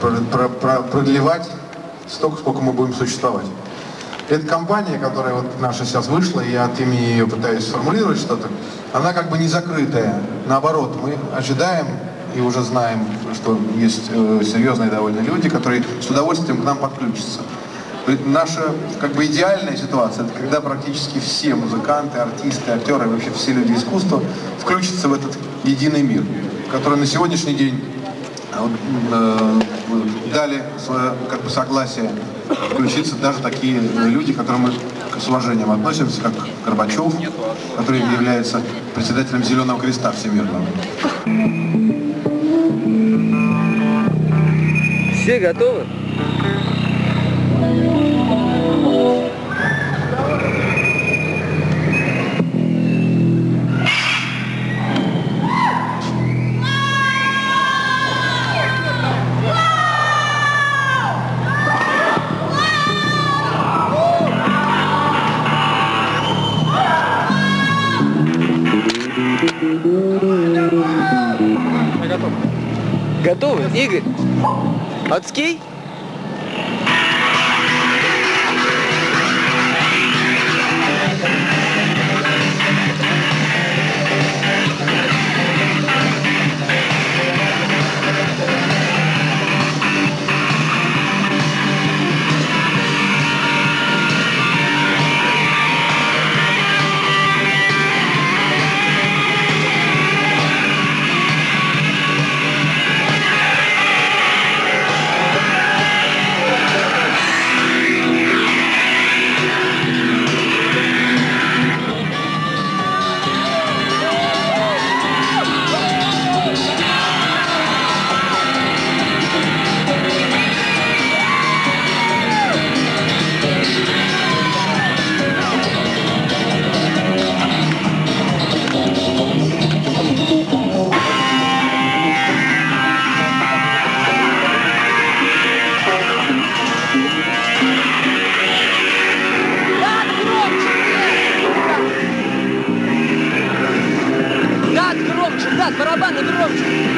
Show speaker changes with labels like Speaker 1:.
Speaker 1: продлевать столько, сколько мы будем существовать. Эта компания, которая вот наша сейчас вышла, и я от имени ее пытаюсь сформулировать что-то, она как бы не закрытая. Наоборот, мы ожидаем и уже знаем, что есть э, серьезные довольно люди, которые с удовольствием к нам подключатся. Наша как бы идеальная ситуация, это когда практически все музыканты, артисты, актеры, вообще все люди искусства включатся в этот единый мир, который на сегодняшний день э, дали свое как бы, согласие включиться даже такие люди, к которым мы с уважением относимся, как Горбачев, который является председателем Зеленого Креста Всемирного.
Speaker 2: Все готовы? Готовы? Игорь? Отский?
Speaker 3: Ребят, барабаны громче!